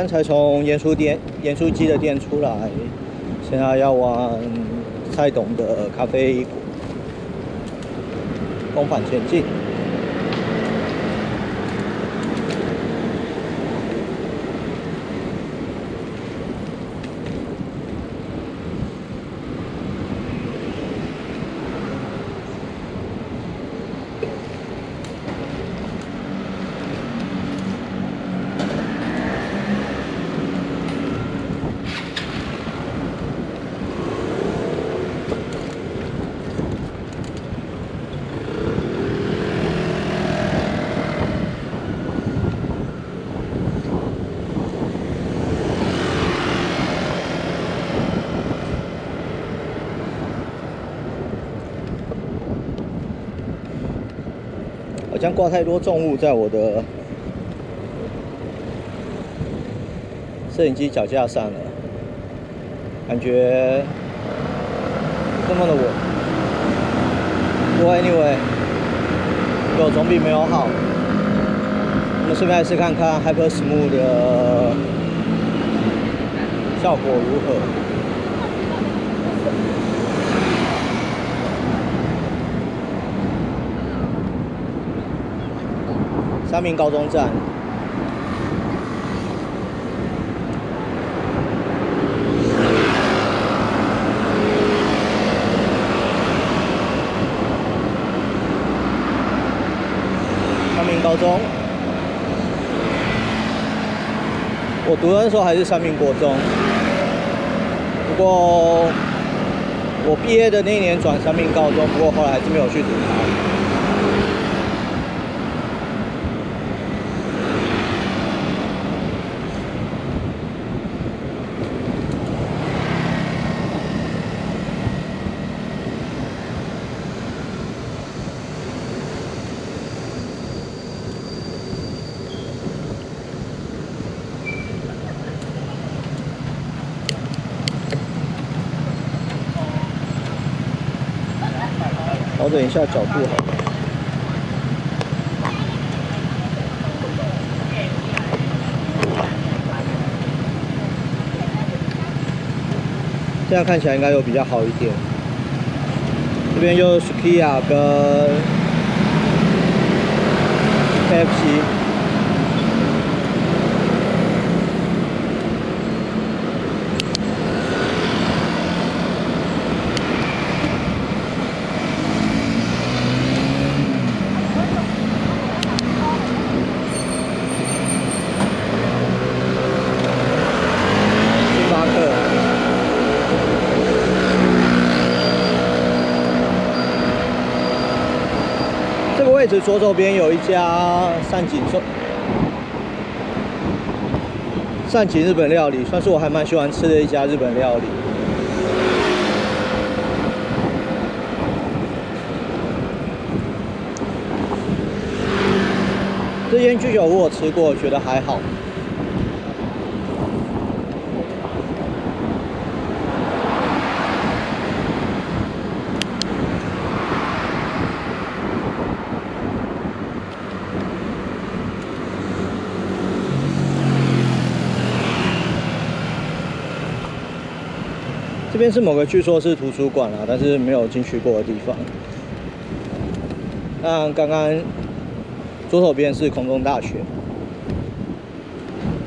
刚才从盐酥店、盐酥鸡的店出来，现在要往蔡董的咖啡公返前进。好像挂太多重物在我的摄影机脚架上了，感觉这么的稳。不过 anyway，有总比没有好。我们顺便来试看看 Hyper Smooth 的效果如何。三明高中站。三明高中，我读的时候还是三明国中，不过我毕业的那一年转三明高中，不过后来还是没有去读它。整一下角度好。这样看起来应该有比较好一点。这边就是 Kia 跟 KFC。星巴克。这个位置左手边有一家善景寿善景日本料理，算是我还蛮喜欢吃的一家日本料理。这间居酒屋我吃过，觉得还好。这边是某个据说是图书馆啊，但是没有进去过的地方。那刚刚左手边是空中大学，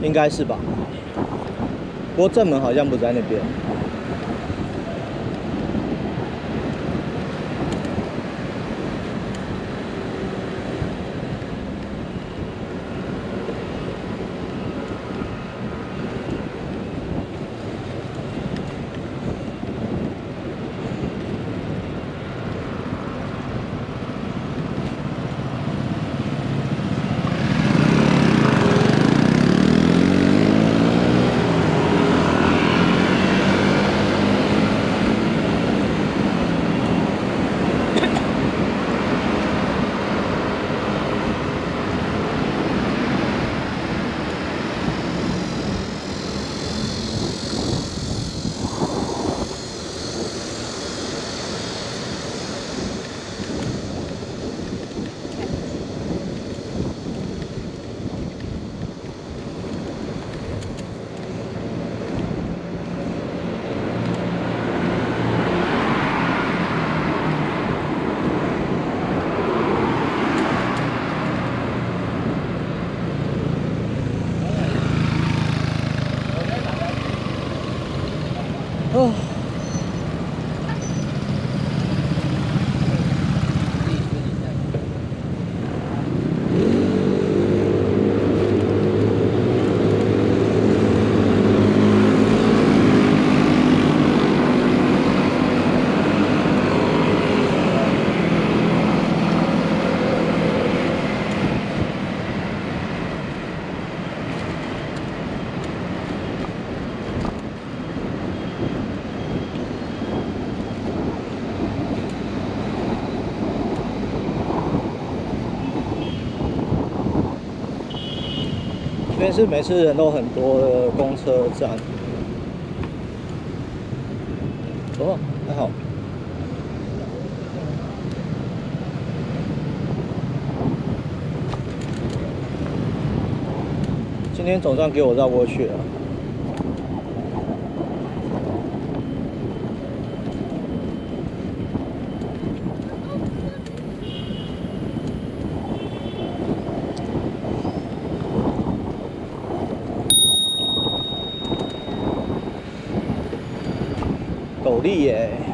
应该是吧？不过正门好像不在那边。边是每次人都很多的公车站。哦，还好。今天总算给我绕过去了。力耶！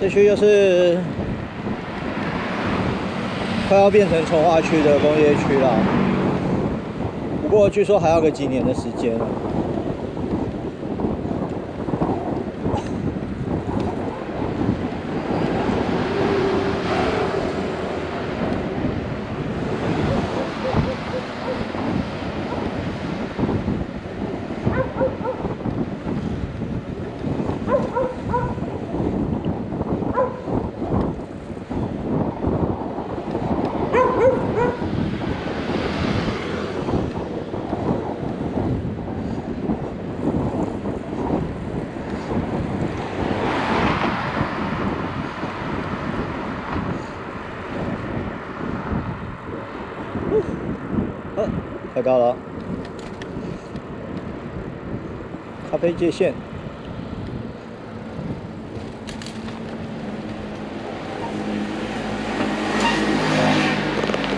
这区就是快要变成从化区的工业区了，不过据说还要个几年的时间。到了，咖啡界线。